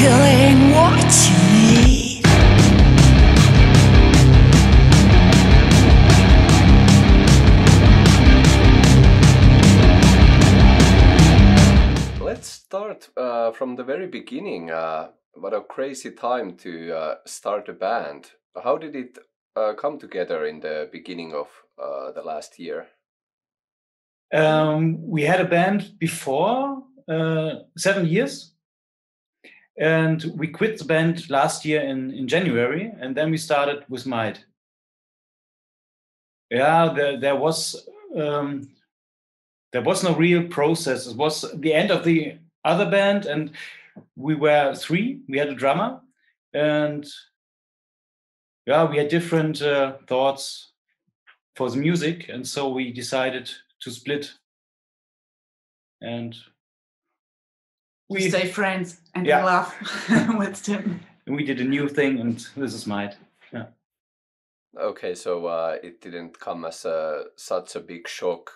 killing what you need. Let's start uh, from the very beginning. Uh, what a crazy time to uh, start a band. How did it uh, come together in the beginning of uh, the last year? Um, we had a band before uh, seven years, and we quit the band last year in, in January, and then we started with Might. Yeah, there, there was um, there was no real process. It was the end of the other band, and we were three. We had a drummer, and yeah, we had different uh, thoughts for the music, and so we decided to split. And We we stay friends and Yeah. laugh with Tim. we did a new thing, and this is Might. Okay, so uh, it didn't come as a, such a big shock.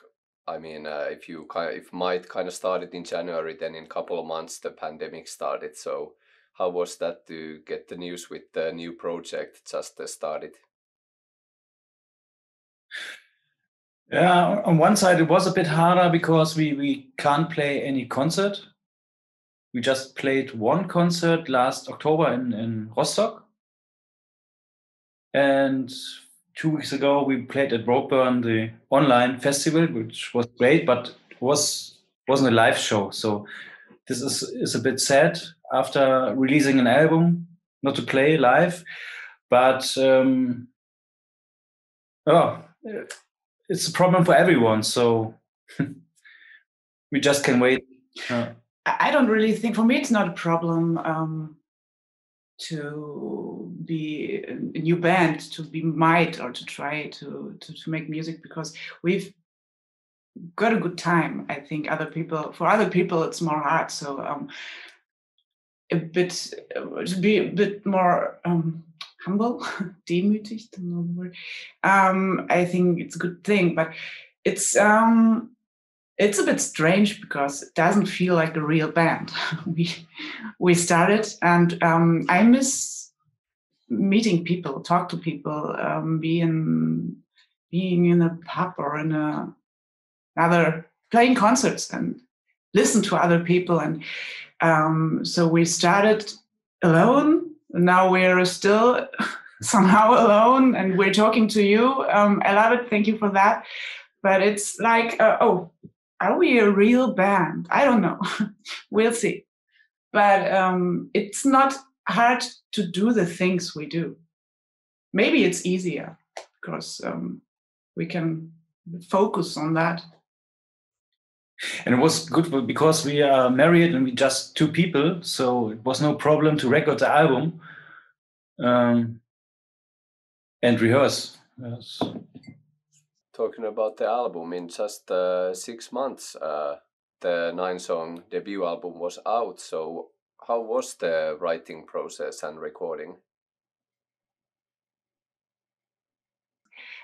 I mean, uh, if you kind if might kind of started in January, then in a couple of months the pandemic started. So how was that to get the news with the new project just uh, started? Yeah, on one side it was a bit harder because we we can't play any concert. We just played one concert last October in, in Rostock. And two weeks ago we played at Roadburn, the online festival, which was great, but was wasn't a live show. So this is is a bit sad after releasing an album not to play live. But um, oh, it's a problem for everyone. So we just can wait. Uh, I don't really think, for me, it's not a problem um, to be a new band, to be might, or to try to, to, to make music because we've got a good time. I think other people, for other people, it's more hard. So um, a bit, uh, to be a bit more um, humble, demütig, know the word. Um, I think it's a good thing, but it's um, it's a bit strange because it doesn't feel like a real band. we we started, and um, I miss meeting people, talk to people, um, being being in a pub or in a another playing concerts and listen to other people. And um, so we started alone. Now we're still somehow alone, and we're talking to you. Um, I love it. Thank you for that. But it's like, uh, oh, are we a real band? I don't know. we'll see. But um, it's not hard to do the things we do. Maybe it's easier because um, we can focus on that. and it was good because we are married and we just two people, so it was no problem to record the album um, and rehearse. Yes. Talking about the album, in just uh, six months, uh, the nine song debut album was out. So, how was the writing process and recording?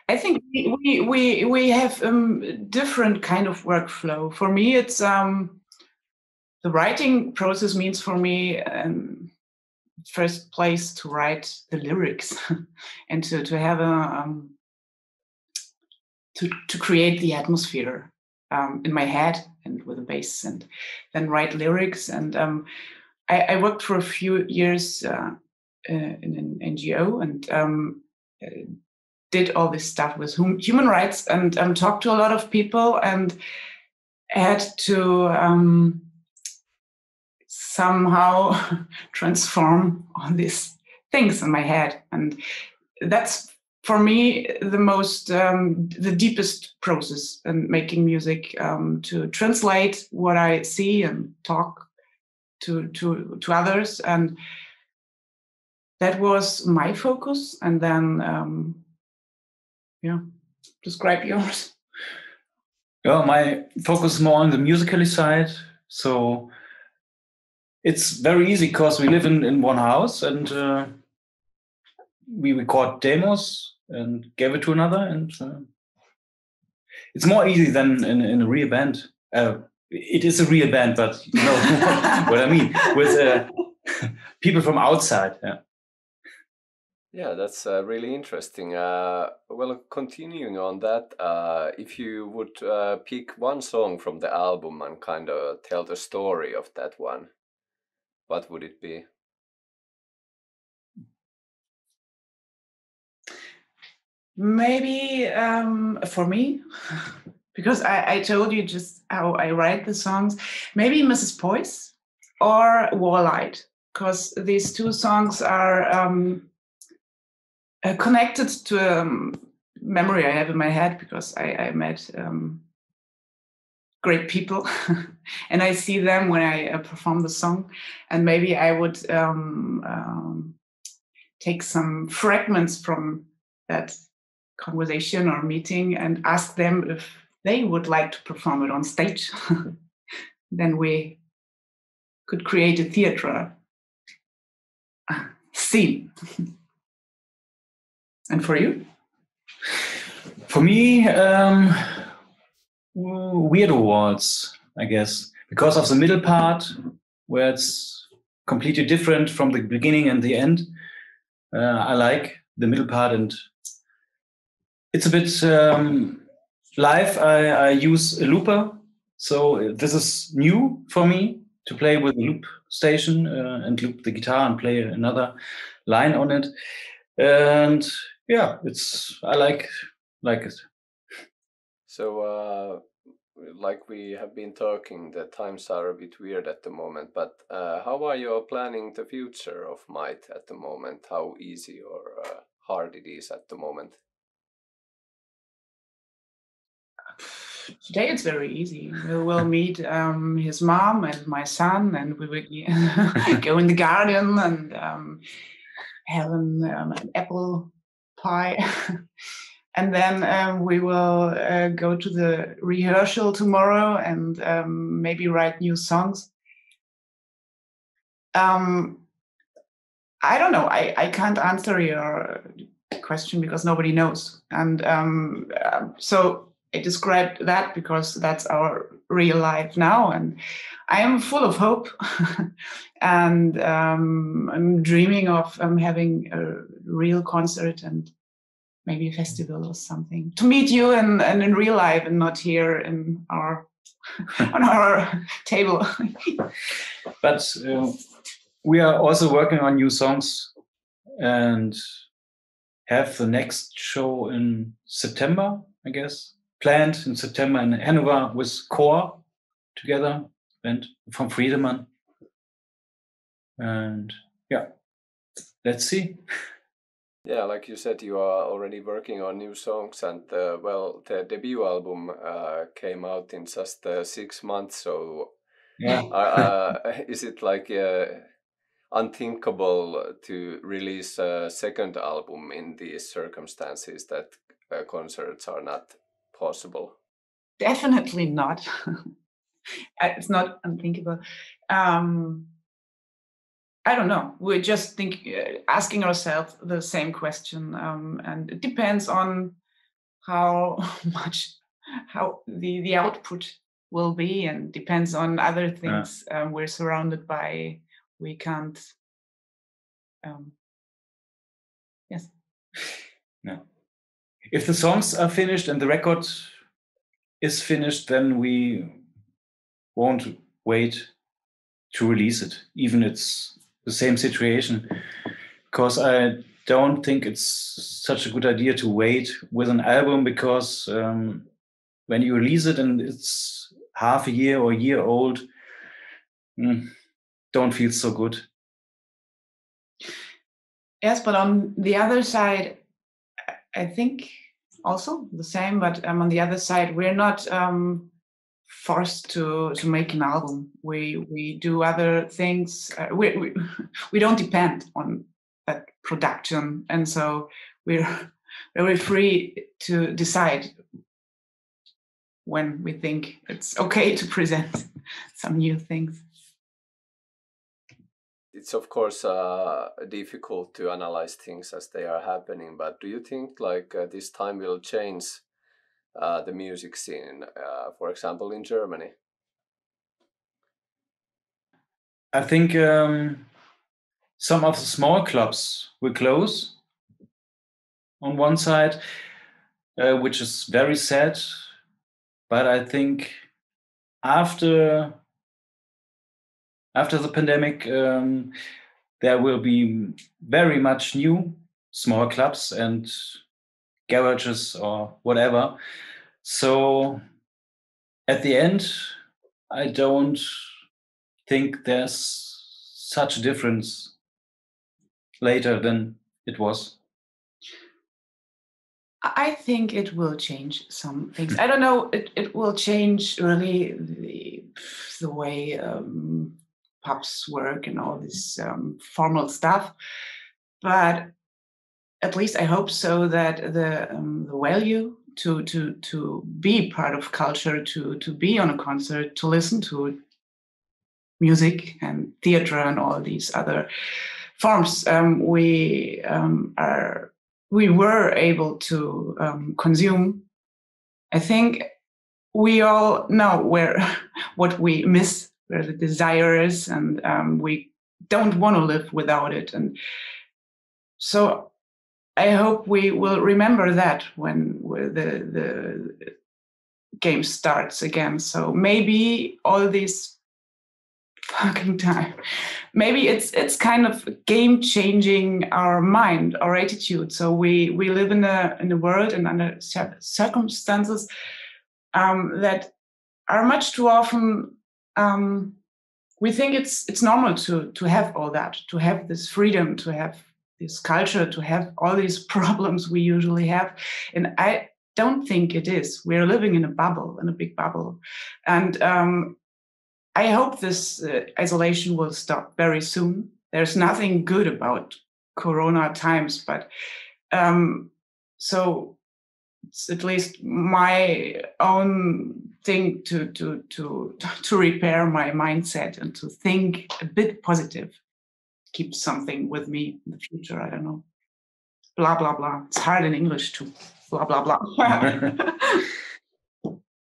I think we we we, have um, different kind of workflow. For me, it's um, the writing process means for me um, first place to write the lyrics and to to have a um, to to create the atmosphere um, in my head and with a bass and then write lyrics. And um, I, I worked for a few years uh, uh, in an NGO and um, uh, did all this stuff with hum- human rights and um, talked to a lot of people and had to um, somehow transform all these things in my head. And that's for me the most um, the deepest process in making music um, to translate what i see and talk to to to others. And that was my focus. And then um, yeah describe yours. Yeah, my focus is more on the musically side. So it's very easy because we live in, in one house and uh, we record demos and gave it to another. And uh, it's more easy than in, in a real band. Uh, it is a real band, but you know what I mean. With uh, people from outside. Yeah. Yeah, that's uh, really interesting. Uh, well, continuing on that, uh, if you would uh, pick one song from the album and kind of tell the story of that one, what would it be? Maybe um, for me, because I, I told you just how I write the songs, maybe Mrs. Poise or Warlight, because these two songs are. Um, uh, connected to a um, memory I have in my head because I, I met um, great people and I see them when I uh, perform the song. And maybe I would um, um take some fragments from that conversation or meeting and ask them if they would like to perform it on stage. then we could create a theater scene. And for you? For me, um, weirdo waltz, I guess, because of the middle part where it's completely different from the beginning and the end. Uh, I like the middle part, and it's a bit um, live. I, I use a looper, so this is new for me to play with a loop station uh, and loop the guitar and play another line on it. And yeah, it's I like like it. So, uh, like we have been talking, the times are a bit weird at the moment. But uh, how are you planning the future of Might at the moment? How easy or uh, hard it is at the moment? Today it's very easy. We will meet um, his mom and my son, and we will go in the garden and um, have an, um, an apple pie. and then um, we will uh, go to the rehearsal tomorrow and um, maybe write new songs. Um, I don't know. I, I can't answer your question because nobody knows. And uh, so I described that because that's our real life now. And I am full of hope. and um, I'm dreaming of um, having a real concert and maybe a festival or something to meet you and, and in real life and not here in our on our table. but uh, we are also working on new songs and have the next show in September, I guess, planned in September in Hanover with Core together and from Friedemann. And yeah, let's see. Yeah, like you said, you are already working on new songs, and uh, well, the debut album uh, came out in just uh, six months. So, yeah, uh, is it like uh, unthinkable to release a second album in these circumstances that uh, concerts are not possible? Definitely not. it's not unthinkable. Um, I don't know. We're just think, uh, asking ourselves the same question, um, and it depends on how much how the the output will be, and depends on other things yeah. um, we're surrounded by. We can't. Um, yes. No. If the songs are finished and the record is finished, then we won't wait to release it, even it's the same situation because I don't think it's such a good idea to wait with an album because um, when you release it and it's half a year or a year old, mm, don't feel so good. Yes, but on the other side, I think also the same. But um, on the other side, we're not um, forced to to make an album. We we do other things. Uh, we, we we don't depend on that production, and so we're very free to decide when we think it's okay to present some new things. It's of course uh, difficult to analyze things as they are happening, but do you think like uh, this time will change uh, the music scene, uh, for example, in Germany? I think um, some of the small clubs will close on one side, uh, which is very sad. But I think after after the pandemic, um, there will be very much new small clubs and garages or whatever. So at the end, I don't think there's such a difference later than it was. I think it will change some things. I don't know. It, it will change really the, the way um, pubs work and all this um, formal stuff. But at least I hope so that the um, the value to to to be part of culture, to to be on a concert, to listen to music and theater and all these other forms, um, we um, are we were able to um, consume. I think we all know where what we miss, where the desire is, and um, we don't want to live without it. And so I hope we will remember that when the the game starts again. So maybe all these fucking time. Maybe it's it's kind of game changing our mind, our attitude. So we we live in a in a world and under circumstances um, that are much too often. Um, we think it's it's normal to to have all that, to have this freedom, to have this culture, to have all these problems we usually have, and I don't think it is. We're living in a bubble, in a big bubble, and um, I hope this uh, isolation will stop very soon. There's nothing good about Corona times, but um, so it's at least my own thing to to to to repair my mindset and to think a bit positive. Keep something with me in the future. I don't know. Blah blah blah. It's hard in English too. Blah blah blah.